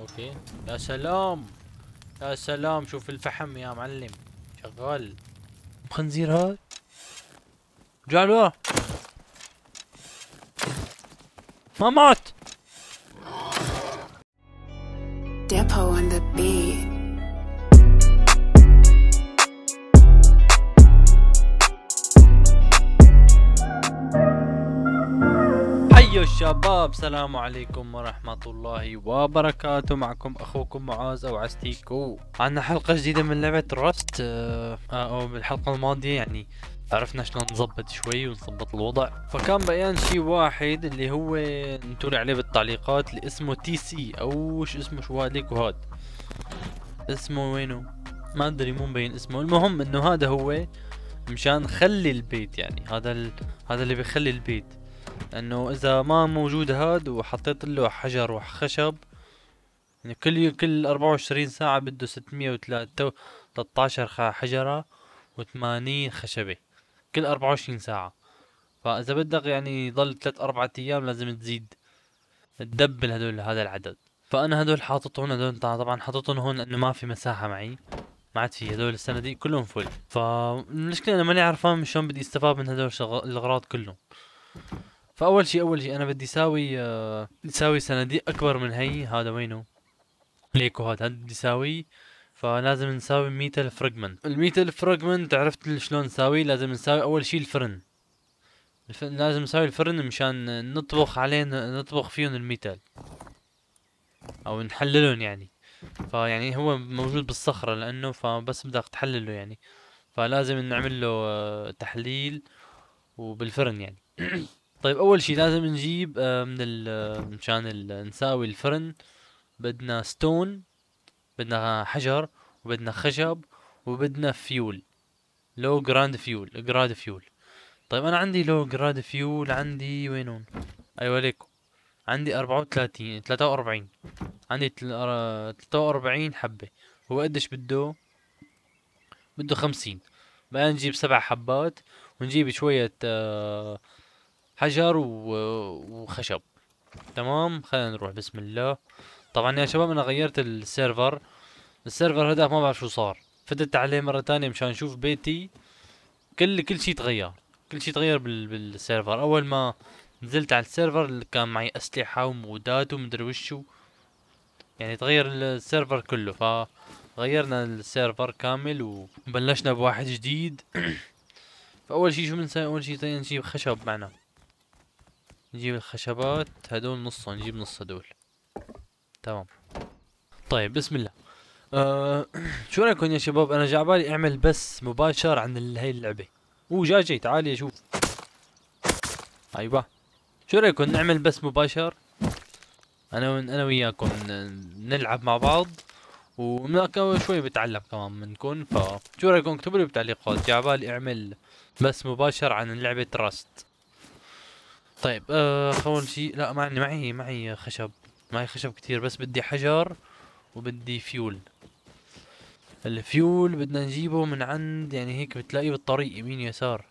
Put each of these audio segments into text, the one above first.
أوكي. يا سلام. يا سلام. شوف الفحم يا معلم. شغال. خنزير هاد جعله ما مات. Depot on the beat. الشباب السلام عليكم ورحمة الله وبركاته. معكم أخوكم معاذ أو عستيكو. عنا حلقة جديدة من لعبة راست آه أو بالحلقة الماضية يعني عرفنا شلون نظبط شوي ونظبط الوضع. فكان بيان شي واحد اللي هو أنتوا عليه بالتعليقات اللي اسمه تي سي أو شو اسمه شو هذيك وهاد. اسمه وينه ما أدري مو مبين اسمه. المهم إنه هذا هو مشان خلي البيت يعني. هذا ال... هذا اللي بيخلي البيت. انه إذا ما موجود هاد وحطيت له حجر وخشب يعني كل كل 24 ساعة بده 613 حجرة و80 خشبة. كل 24 ساعة. فإذا بدك يعني يضل 3 4 أيام لازم تزيد تدبل هدول هذا العدد. فأنا هدول حاططهم هدول طبعا حاططهم هون لأنه ما في مساحة معي. ما عاد في هدول الصناديق كلهم فل. فالمشكلة أنا ماني عرفان شلون بدي استفاد من هدول الأغراض كلهم. فأول شيء أول شيء أنا بدي اساوي آه، اساوي صناديق أكبر من هي. هذا وينه؟ ليكو هذا بدي اساويه فلازم نساوي 100 الف فراجمنت ال 100 الف فراجمنت عرفت شلون نساوي؟ لازم نساوي أول شيء الفرن. الف... لازم نساوي الفرن مشان نطبخ عليه نطبخ فيهم ال 100 الف أو نحللهم يعني. فيعني هو موجود بالصخرة لأنه فبس بدك تحلله يعني. فلازم نعمل له آه، تحليل وبالفرن يعني. طيب أول شي لازم نجيب آه، من ال آه، مشان نساوي الفرن بدنا stone بدنا حجر وبدنا خشب وبدنا fuel low grade fuel grade fuel. طيب أنا عندي low grade fuel عندي وينون؟ أيوه ليكو. عندي أربعة وثلاثين ثلاثة وأربعين. عندي آه، ثلاثة وأربعين حبة. هو قديش بده؟ بده خمسين. بقى نجيب سبع حبات ونجيب شوية آه، حجر وخشب. تمام؟ خلينا نروح. بسم الله. طبعا يا شباب أنا غيرت ال server. ال server هذاك ما بعرف شو صار. فتت عليه مرة تانية مشان أشوف بيتي. كل كل شيء تغير. كل شيء تغير بال بال server. أول ما نزلت على ال server اللي كان معي أسلحة ومودات ومدري وشو. يعني تغير ال server كله. فغيرنا ال server كامل وبلشنا بواحد جديد. فأول شيء شو بنسوي؟ أول شيء نجيب خشب معنا. نجيب الخشبات هدول نصهم نجيب نص هدول. تمام. طيب بسم الله. آه شو رأيكم يا شباب؟ أنا جعبالي أعمل بث مباشر عن هاي اللعبة. اوه جاي جاي تعالي أشوف أيوه. شو رأيكم نعمل بث مباشر؟ أنا أنا وياكم نلعب مع بعض ومن شوي بتعلم كمان منكم فشو رأيكم اكتبوا لي بالتعليقات جعبالي أعمل بث مباشر عن لعبة Rust طيب آه أول شيء لا ما عندي معي معي خشب معي خشب كتير بس بدي حجر وبدي fuel ال fuel بدنا نجيبه من عند يعني هيك بتلاقيه بالطريق يمين يسار.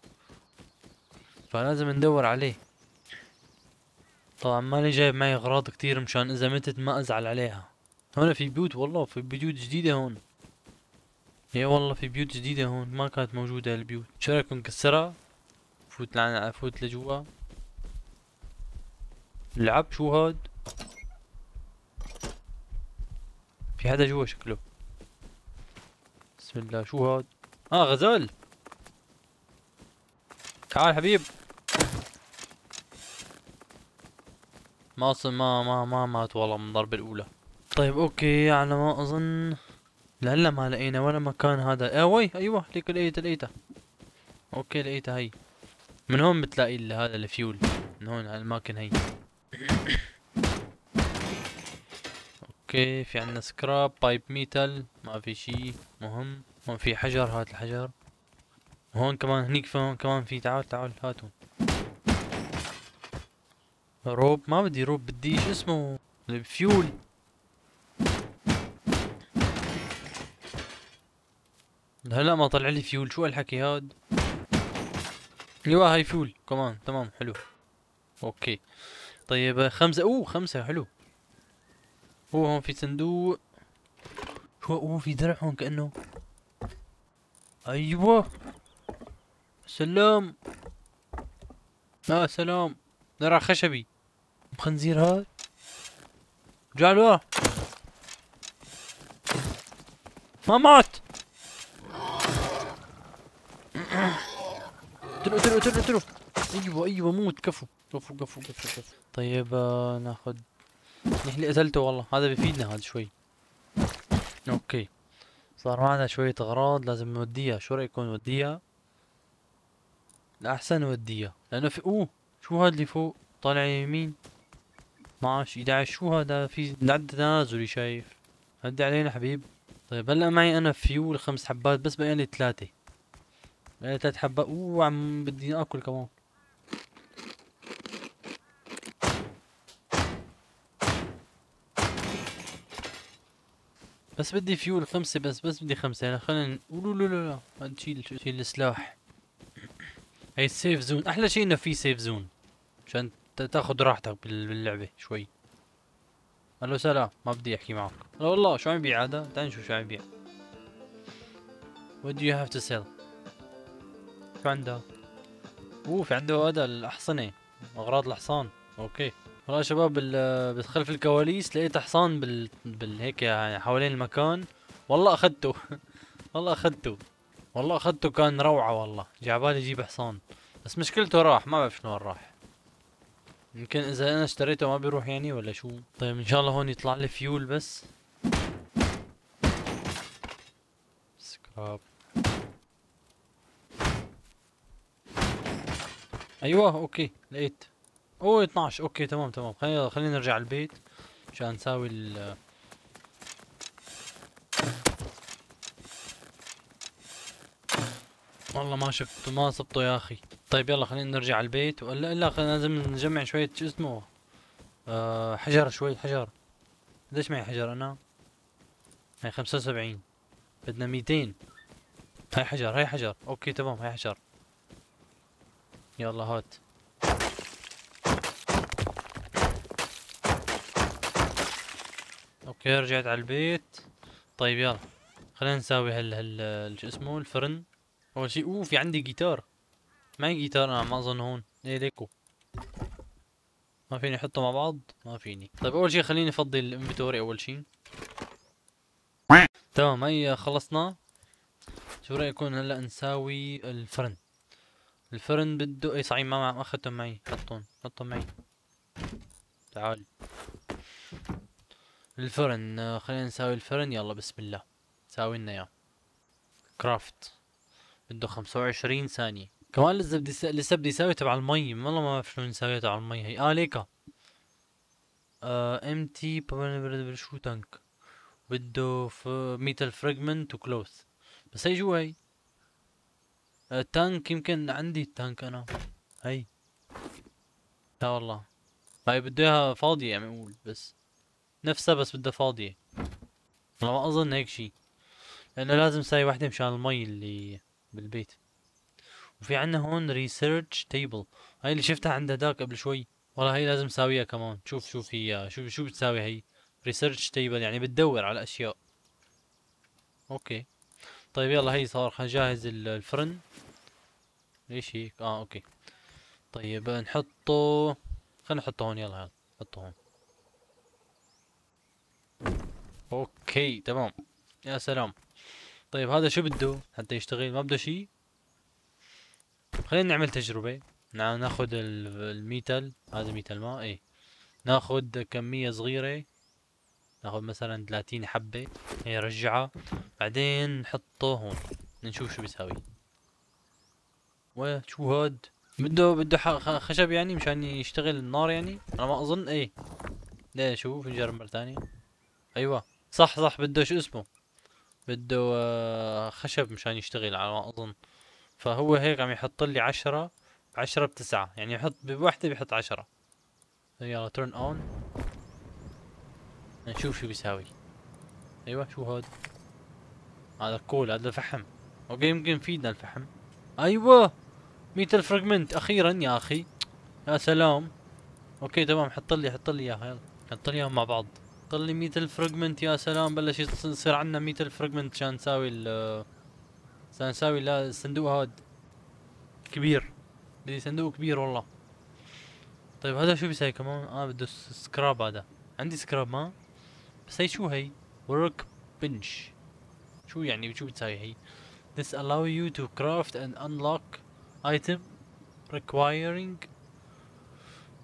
فلازم ندور عليه. طبعا ماني جايب معي أغراض كتير مشان إذا متت ما أزعل عليها. هون في بيوت والله في بيوت جديدة هون. يا والله في بيوت جديدة هون ما كانت موجودة البيوت. شو رأيكم نكسرها؟ فوت لعنا فوت لجوا. لعب شو هاد؟ في حدا جوا شكله. بسم الله شو هاد؟ آه غزال. تعال حبيب. ما أصلا ما ما ما مات والله من الضربة الأولى. طيب okay على ما أظن. لهلا ما لقينا ولا مكان هذا. آه وي أيوه ليك لقيتها لقيتها okay لقيتها هي. من هون بتلاقي هذا الفيول. من هون على الأماكن هي. okay في عندنا scrap pipe metal ما في شي مهم. هون في حجر هات الحجر. وهون كمان هنيك هون كمان في تعال تعال هاتهم rope ما بدي rope بدي شو اسمه؟ الفيول. هلا ما طلع لي فيول شو هالحكي هاد؟ أيوه هاي فيول كمان تمام حلو. okay. طيب خمسة. أوه خمسة. حلو. هو هون في صندوق. هو في درع هون كأنه. أيوه. سلام. آه سلام. درع خشبي. خنزير هاد رجع لورا ما مات. اقتلوا اقتلوا اقتلوا أيوه أيوه موت. كفو. كفو كفو كفو كفو طيب آه ناخذ. اللي قتلته والله. هذا بيفيدنا هذا شوي. okay. صار معنا شوية أغراض لازم نوديها. شو رايكم نوديها؟ الاحسن نوديها. لأنه في أوه شو هذا اللي فوق؟ طالع يمين. 12 11 شو هذا؟ في عد تنازلي شايف. هدي علينا حبيب. طيب هلأ معي أنا فيول خمس حبات بس بقى لي ثلاثة. بقى لي ثلاث حبات. أوه عم بدي اكل كمان. بس بدي فيول خمسة بس بس بدي خمسة. يعني خلينا لا لا لا. تشيل تشيل السلاح. هي ال safe zone أحلى شيء إنه في safe zone عشان تاخذ راحتك باللعبة شوي. ألو سلام. ما بدي أحكي معك. لا والله شو عم يبيع هذا؟ تعال نشوف شو عم يبيع. What do you have to sell? شو عنده؟ أوه في عنده هذا الأحصنة. أغراض الحصان okay. والله شباب بخلف الكواليس لقيت حصان بال, بال هيك يعني حوالين المكان. والله اخذته والله اخذته والله اخذته كان روعة والله. جعبالي أجيب حصان. بس مشكلته راح ما بعرف شلون راح. يمكن إذا أنا اشتريته ما بيروح يعني ولا شو؟ طيب إن شاء الله هون يطلع لي فيول بس. سكراب أيوه okay لقيت. اوه 12 okay تمام تمام. خلينا خلينا نرجع البيت عشان نساوي ال والله ما شفته ما صبته يا أخي. طيب يلا خلينا نرجع البيت. ولا لا خلينا لازم نجمع شوية شو اسمه؟ آه حجر شوية حجر. قديش معي حجر أنا؟ هاي خمسة وسبعين. بدنا ميتين. هاي حجر هاي حجر. okay تمام هاي حجر. يلا هات. okay رجعت على البيت. طيب يلا. خلينا نساوي هال هال شو اسمه الفرن. أول شيء أوه في عندي جيتار. معي جيتار أنا ما أظن هون. إيه ليكو ما فيني أحطه مع بعض؟ ما فيني. طيب أول شيء خليني أفضي ال inventory أول شيء تمام هي خلصنا. شو رايكم هلا نساوي الفرن؟ الفرن بده اي صحيح ما أخذتهم معي. حطهم حطهم معي. تعال. الفرن خلينا نساوي الفرن. يلا بسم الله. ساوي لنا اياه craft بده خمسة وعشرين ثانية. كمان لسه بدي لسه بدي اساوي تبع المي. والله ما بعرف شلون نساويها تبع المي هي. آه ليكا. empty شو tank بده metal fragment و cloth بس هي شو هي؟ ال tank يمكن عندي ال tank أنا. هي. لا والله. هاي بده إياها فاضية عم يقول بس. نفسها بس بدها فاضية أنا ما أظن هيك شي. لأنه لازم ساوي وحدة مشان المي اللي بالبيت. وفي عنا هون research table هاي اللي شفتها عند هداك قبل شوي. والله هي لازم ساويها كمان. شوف شوف هي شوف شو بتساوي هي. research table يعني بتدور على أشياء. okay. طيب يلا هي صار. نجهز الفرن. ليش هيك؟ آه okay. طيب نحطه. خلينا نحطه هون. يلا يلا نحطه هون. okay تمام. يا سلام. طيب هذا شو بده؟ حتى يشتغل. ما بده شيء خلينا نعمل تجربة. ناخذ ال metal. هذا metal ما؟ إيه. ناخذ كمية صغيرة. ناخذ مثلا 30 حبة. هي رجعها بعدين نحطه هون. نشوف شو بيساوي. وشو هاد؟ بده بده خشب يعني مشان يشتغل النار يعني؟ أنا ما أظن. إيه. ليه شوف نجرب مرة ثانية. أيوه. صح صح بده شو اسمه؟ بده آه، خشب مشان يشتغل على ما أظن. فهو هيك عم يحط لي عشرة عشرة بتسعة. يعني يحط بوحدة بيحط عشرة. يلا turn on نشوف شو بيساوي. أيوه شو هاد؟ هذا coal هذا فحم okay يمكن يفيدنا الفحم. أيوه metal fragment أخيرا يا أخي. يا سلام. okay تمام حط لي حط لي إياها. يلا حط لي إياهم مع بعض. قل لي 100 ال fragment يا سلام بلش يص- يصير عندنا 100 ال fragment عشان نساوي ال عشان نساوي الصندوق هاد. كبير. بدي صندوق كبير والله. طيب هذا شو بيساوي كمان؟ آه بده سكراب هذا. عندي سكراب ما بس هي شو هي؟ workbench شو يعني؟ شو بتساوي هي؟ This allow you to craft and unlock item requiring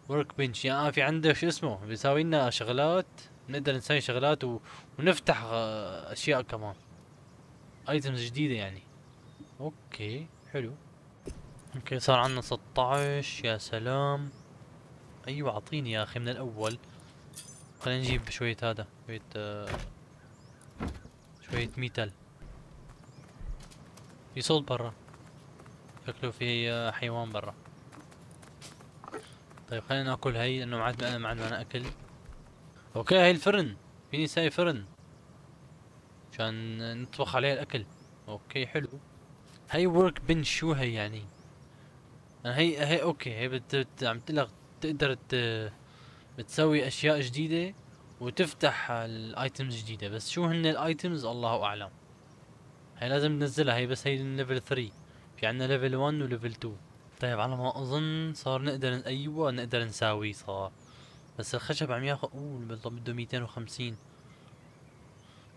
workbench يعني آه في عنده شو اسمه؟ بيساوي لنا شغلات نقدر نسوي شغلات و... ونفتح آه، أشياء كمان. items جديدة يعني. okay حلو. okay صار عندنا 16 يا سلام. أيوه أعطيني يا أخي من الأول. خلينا نجيب شوية هذا شوية آه، شوية metal. في صوت برا. شكله في آه، حيوان برا. طيب خلينا نأكل هي لأنه ما عاد ما أكل. okay هي الفرن. فيني ساوي فرن؟ عشان نطبخ عليه الأكل. okay حلو. هي workbench شو هي يعني؟ أنا هي هي okay هي بت عم تلغ تقدر بتسوي أشياء جديدة وتفتح ال items جديدة. بس شو هن ال items الله أعلم. هي لازم ننزلها. هي بس هي level 3 في عنا level 1 و level 2 طيب على ما أظن صار نقدر أيوه نقدر نساويه صار بس الخشب عم ياخذ أوه بده 250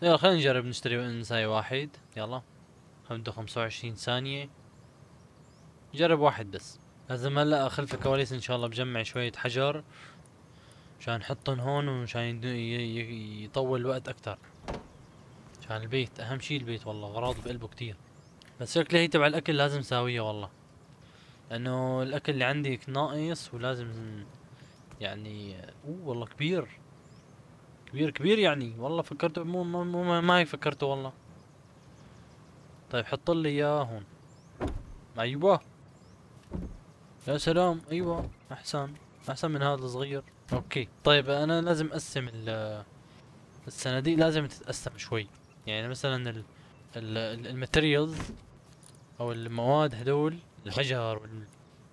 يلا خلينا نجرب نشتري نساوي واحد. يلا. بده 25 ثانية. جرب واحد بس. لازم هلأ خلف الكواليس إن شاء الله بجمع شوية حجر عشان نحطهم هون ومشان يطول الوقت أكتر. عشان البيت أهم شي البيت والله غراض بقلبه كتير. بس شكلي هي تبع الأكل لازم ساويها والله. لأنه الأكل اللي عندي ناقص ولازم يعني أوه والله كبير. كبير كبير يعني. والله فكرته مو مو, مو ما- هيك فكرته والله. طيب حط لي إياه هون. أيوه. يا سلام. أيوه أحسن. أحسن من هذا الصغير okay. طيب أنا لازم أقسم ال- الصناديق لازم تتقسم شوي. يعني مثلا ال ال ال materials أو المواد هدول الحجر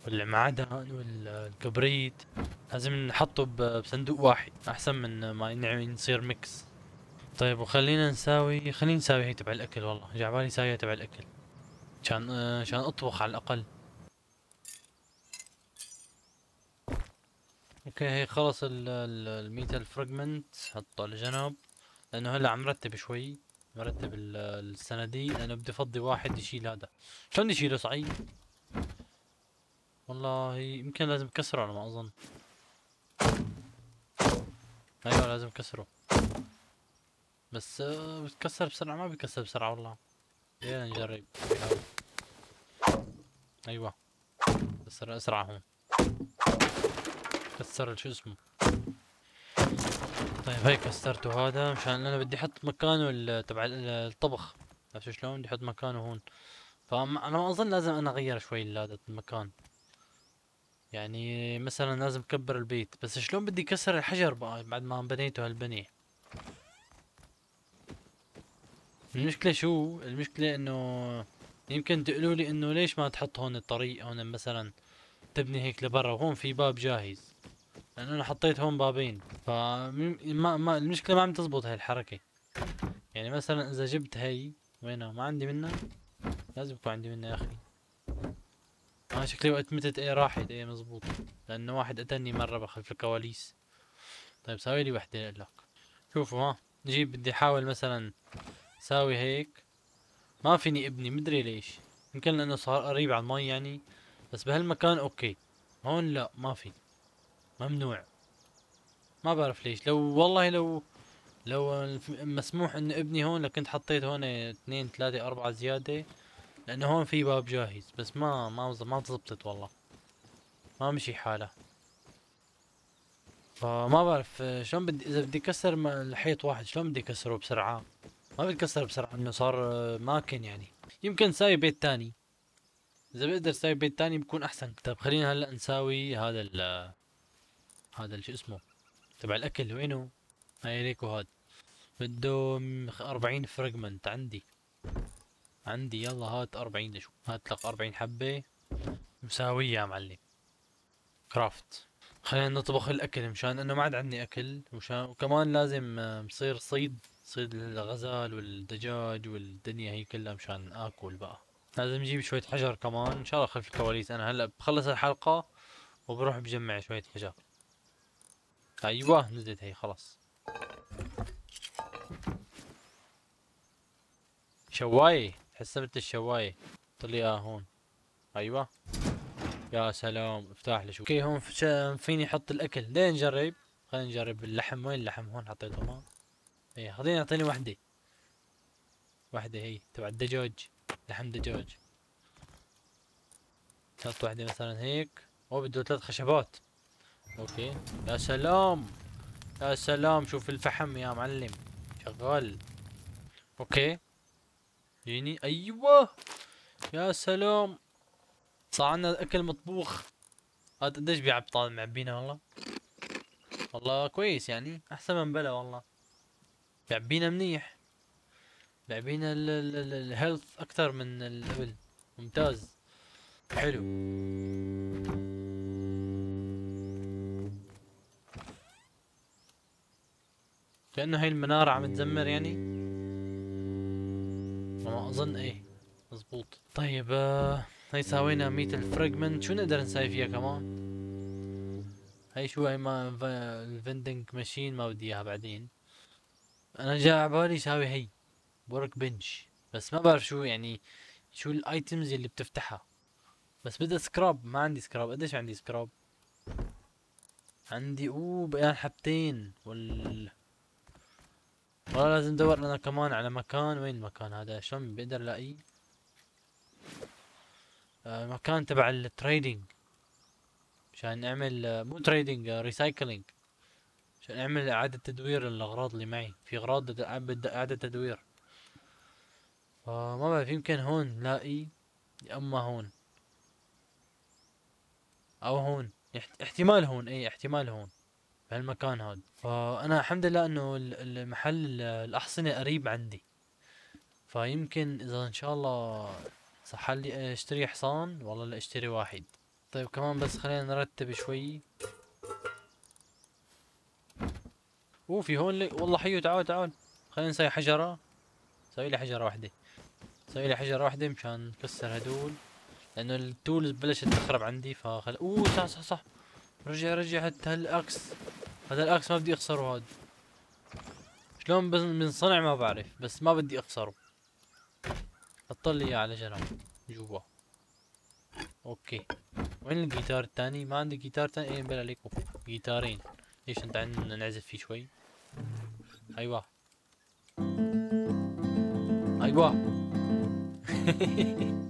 والمعدن والكبريت. لازم نحطه بصندوق واحد أحسن من ما يعني عم يصير mix. طيب وخلينا نساوي خلينا نساوي هي تبع الأكل والله. جا بالي ساويها تبع الأكل. عشان عشان أطبخ على الأقل. okay هي خلص ال- ال- ال metal fragment. حطه جنب. لأنه هلأ عم مرتب شوي. مرتب ال- الصناديق لأنه بدي أفضي واحد يشيل هذا. شلون يشيله صعيب والله يمكن لازم كسره على ما أظن. أيوه لازم كسره بس آه، بتكسر بسرعة ما بيكسر بسرعة والله. خلينا نجرب. أيوه. كسر أسرع هون. كسر شو اسمه. طيب هيك كسرته. هذا مشان أنا بدي أحط مكانه تبع ال- الطبخ. عرفت شلون؟ بدي أحط مكانه هون. فانا أظن لازم أنا أغير شوي هذا المكان. يعني مثلا لازم كبر البيت بس شلون بدي كسر الحجر بعد ما بنيته هالبنية المشكلة شو؟ المشكلة إنه يمكن تقولوا لي إنه ليش ما تحط هون الطريق؟ هون مثلا تبني هيك لبرا وهون في باب جاهز. لأنه أنا حطيت هون بابين. ف ما ما المشكلة ما عم تزبط هاي الحركة. يعني مثلا إذا جبت هي وينها؟ ما عندي منها؟ لازم يكون عندي منها يا أخي. آه شكلي وقت متت إيه راحت إيه مزبوط. لأنه واحد اتني مرة بخلف الكواليس. طيب ساوي لي وحدة لك. شوفوا ها نجيب بدي أحاول مثلا ساوي هيك. ما فيني إبني مدري ليش. يمكن لأنه صار قريب على المي يعني. بس بهالمكان okay. هون لا ما في ممنوع. ما بعرف ليش. لو والله لو لو مسموح إني إبني هون لكنت حطيت هون اثنين ثلاثة أربعة زيادة. لأنه هون في باب جاهز بس ما ما ما زبطت والله. ما مشي حالها فما بعرف آه، شلون بدي إذا بدي كسر الحيط واحد شلون بدي كسره بسرعة؟ ما بتكسر بسرعة إنه صار آه، ماكن يعني. يمكن ساوي بيت تاني. إذا بقدر ساوي بيت تاني بكون أحسن. طيب خلينا هلأ نساوي هذا ال هذا شو اسمه؟ تبع الأكل وينه هاي ليكو هاد بده م- خ- 40 fragment عندي. عندي يلا هات 40 لشو هات لك 40 حبة. مساوية يا معلم. كرافت. خلينا نطبخ الأكل مشان إنه ما عاد عندي أكل. ومشان وكمان لازم آه، مصير صيد صيد الغزال والدجاج والدنيا هي كلها مشان آكل بقى. لازم نجيب شوية حجر كمان. إن شاء الله خلف الكواليس. أنا هلأ بخلص الحلقة وبروح بجمع شوية حجر. أيوه نزلت هي خلص شواية. حسبت الشواية طلي آه هون. أيوه. يا سلام افتح لي شو. okay هون فيني أحط الأكل. ليه نجرب. خلينا نجرب اللحم. وين اللحم؟ هون حطيته ما إيه خليني أعطيني وحدة. وحدة هي تبع الدجاج. لحم دجاج. حط وحدة مثلا هيك. هو بده ثلاث خشبات. okay. يا سلام. يا سلام. شوف الفحم يا معلم. شغال. أوكي. جيني أيوه. يا سلام. صار عنا اكل مطبوخ. هذا قديش بيعبطال معبينا والله؟ والله كويس يعني. أحسن من بلا والله. بيعبينا منيح. بيعبينا ال health أكثر من القبل ممتاز. حلو. كأنه هاي المنارة عم تزمر يعني. أظن إيه. مزبوط طيب آه هي سوينا ميت ال fragment شو نقدر نسوي فيها كمان؟ هي شو هي ما ال vending machine ما بدي إياها بعدين. أنا جاء على بالي ساوي هي workbench بس ما بعرف شو يعني شو ال items اللي بتفتحها. بس بدها سكراب ما عندي سكراب قديش عندي سكراب عندي أوه بقيان حبتين. وال والله لازم ندور أنا كمان على مكان. وين المكان هذا؟ شلون بقدر ألاقيه؟ آه، مكان تبع ال trading. عشان نعمل آه، مو trading recycling عشان نعمل إعادة تدوير الأغراض اللي معي. في أغراض إعادة تدوير. فما بعرف يمكن هون نلاقي يا أما هون. أو هون. احت- احتمال هون إي احتمال هون. بهالمكان هذا فأنا الحمد لله إنه ال- المحل ال- الأحصنة قريب عندي. فيمكن إذا إن شاء الله صح لي أشتري حصان والله لا أشتري واحد. طيب كمان بس خلينا نرتب شوي. أوه في هون لي والله حيو تعال تعال. خلينا نسوي حجرة. سوي لي حجرة واحدة. سوي لي حجرة واحدة مشان نكسر هدول. لأنه ال tools بلشت تخرب عندي فخل أوه صح صح صح. رجع رجع هت- هال axe هذا ال axe ما بدي أخسره هاد. شلون بن- بنصنع ما بعرف بس ما بدي أخسره. حط لي إياه على جنب. جوا. okay. وين الجيتار الثاني ما عندي جيتار ثاني إيه بلا عليكم جيتارين. ليش أنت عندنا نعزف فيه شوي؟ أيوه. أيوه.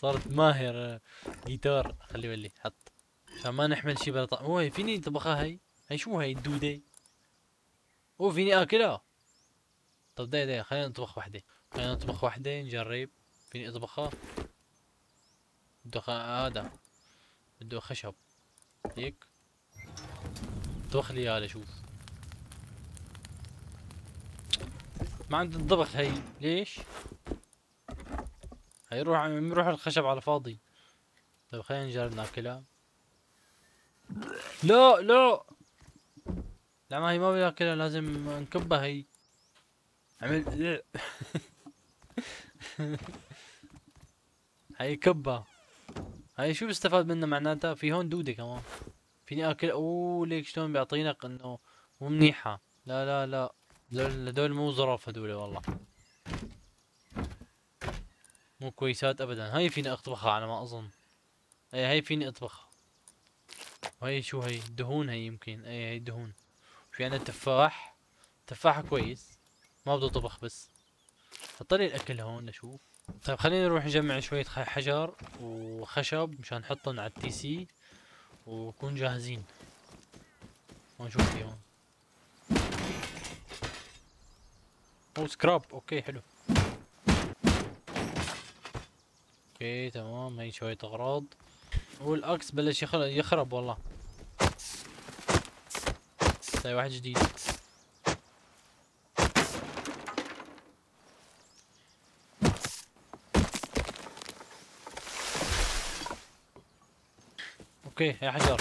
صارت ماهر آه، جيتار. خليه ولي حط. عشان ما نحمل شي بلا طعم اوه فيني طبخها هي هي شو هي الدودة. اوه فيني؟ اكلها طب دقيقة دقيقة خلينا نطبخ وحدة. خلينا نطبخ وحدة نجرب. فيني أطبخها؟ بده خ... هذا بده خشب. هيك. طبخ لي اياه لشوف ما عندي الطبخ هي ليش؟ هيروح يروح الخشب على فاضي طيب خلينا نجرب ناكلها. لا لا. لا ما هي ما بياكلها لازم نكبها هي. عمل هي كبها. هاي شو بستفاد منها معناتها؟ في هون دودة كمان. فيني آكل؟ أوه ليك شلون بيعطينك إنه مو منيحة. لا لا لا. هدول هدول مو ظرف هدول والله. مو كويسات ابدا. هاي فيني أطبخها على ما أظن. اي هاي فيني أطبخها. وهي شو هي دهون هي يمكن. اي هي دهون. في عنا تفاح. تفاح كويس. ما بده طبخ بس. حط لي الأكل هون نشوف طيب خلينا نروح نجمع شوية حجر وخشب مشان نحطهم على ال TC ونكون جاهزين. ونشوف في هون؟ أو scrap. okay حلو. okay تمام. هي شوية أغراض. وال axe بلش يخرب والله. طيب واحد جديد. أوكي يا حجر.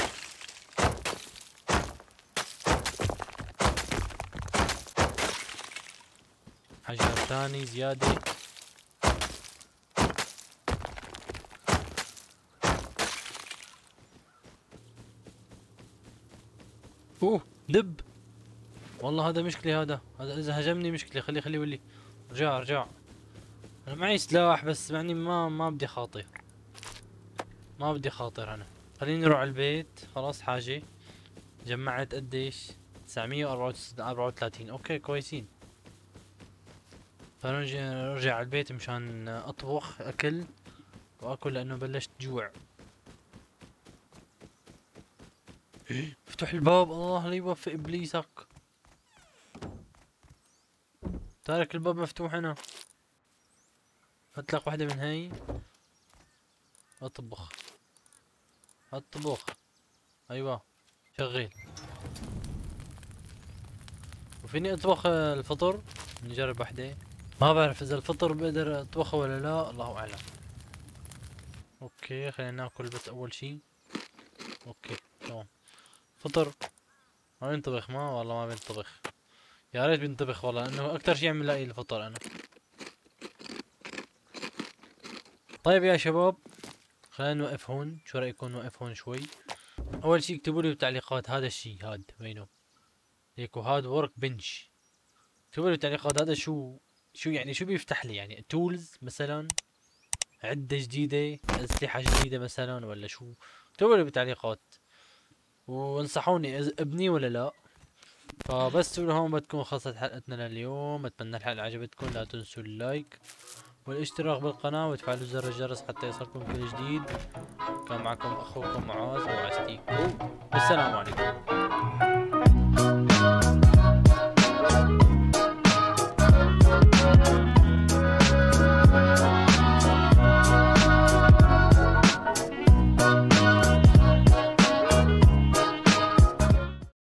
حجر ثاني زيادة. أوه. دب. والله هذا مشكلة هذا. هذا إذا هجمني مشكلة. خليه خليه يولي. رجع رجع. أنا معي سلاح بس يعني ما ما بدي خاطر. ما بدي خاطر أنا. خليني نروح على البيت. خلاص حاجة. جمعت قديش؟ 934 أوكي كويسين. فنرجع نرجع على البيت مشان أطبخ أكل وأكل لأنه بلشت جوع. افتح الباب. الله لا يوفق إبليسك. تارك الباب مفتوح أنا اطلق واحدة من هاي. أطبخ. أطبخ. أيوه شغل وفيني أطبخ الفطر؟ نجرب واحدة. ما بعرف إذا الفطر بقدر أطبخه ولا لا. الله أعلم. okay خلينا ناكل بس أول شي. okay. فطر ما بينطبخ ما والله ما بينطبخ. يا ريت بينطبخ والله لأنه أكثر شيء عم لاقي الفطر أنا. طيب يا شباب خلينا نوقف هون شو رأيكم نوقف هون شوي؟ أول شيء اكتبوا لي بالتعليقات هذا الشيء هاد وينه هيك هاد workbench. اكتبوا لي بالتعليقات هذا شو شو يعني شو بيفتح لي؟ يعني tools مثلا عدة جديدة أسلحة جديدة مثلا ولا شو؟ اكتبوا لي بالتعليقات وانصحوني ابني ولا لا؟ فبس ولهون بتكون خلصت حلقتنا لليوم. أتمنى الحلقة عجبتكم لا تنسوا اللايك والاشتراك بالقناة وتفعلوا زر الجرس حتى يصلكم كل جديد. كان معكم أخوكم معاذ وعستيكو والسلام عليكم.